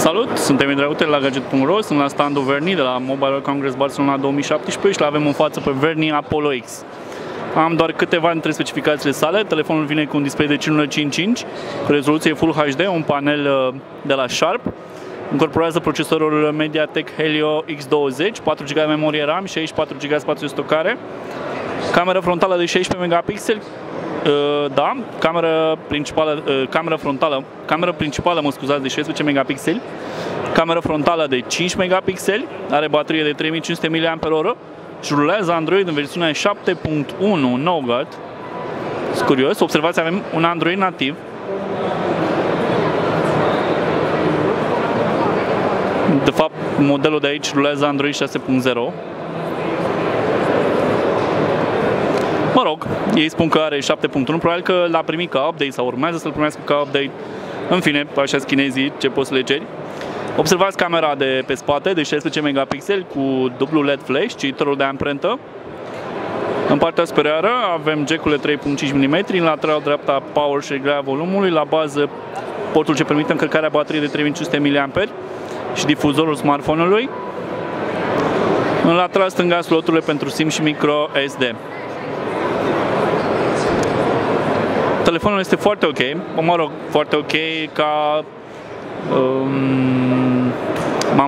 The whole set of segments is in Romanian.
Salut, suntem Indrautel la Gadget.ro, sunt la standul Verni de la Mobile World Congress Barcelona 2017 și l avem în față pe Verni Apollo X. Am doar câteva dintre specificațiile sale. Telefonul vine cu un display de 5.55 cu rezoluție Full HD, un panel uh, de la Sharp. Incorporează procesorul MediaTek Helio X20, 4 GB de memorie RAM și aici 4 GB spațiu de stocare. Camera frontală de 16 megapixeli, Uh, da, camera principală, uh, camera frontală, camera principală, mă scuzați, de 16 megapixeli, camera frontală de 5 megapixeli, are baterie de 3500 mAh și rulează Android în versiunea 7.1 Nougat. Sunt curios, observați, avem un Android nativ. De fapt, modelul de aici rulează Android 6.0 Mă rog, ei spun că are 7.1, probabil că l-a primit ca update sau urmează să-l primească ca update. În fine, așa chinezii, ce poți să le ceri. Observați camera de pe spate de 16 megapixeli cu dublu LED flash, cititorul de amprentă. În partea superioară avem jack-urile 3.5 mm, în lateral dreapta power și reglarea volumului, la bază portul ce permite încărcarea bateriei de 3500 mAh și difuzorul smartphone-ului. În lateral stânga sloturile pentru SIM și micro SD. Telefonul este foarte ok, mă rog, foarte ok ca... Um,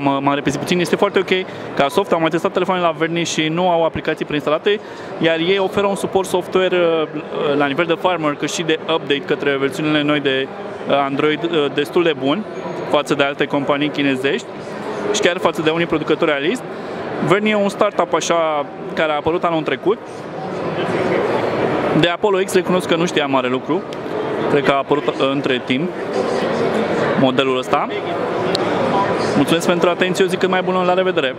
m-am repezit puțin, este foarte ok ca soft, am mai testat telefoanele la Verni și nu au aplicații preinstalate, iar ei oferă un suport software uh, la nivel de firmware, cât și de update către versiunile noi de uh, Android uh, destul de bun față de alte companii chinezești și chiar față de unii producători realiști. Verni e un startup așa care a apărut anul trecut de Apollo X recunosc că nu știam mare lucru. Cred că a apărut uh, între timp modelul ăsta. Mulțumesc pentru atenție, o zi cât mai bună, la revedere!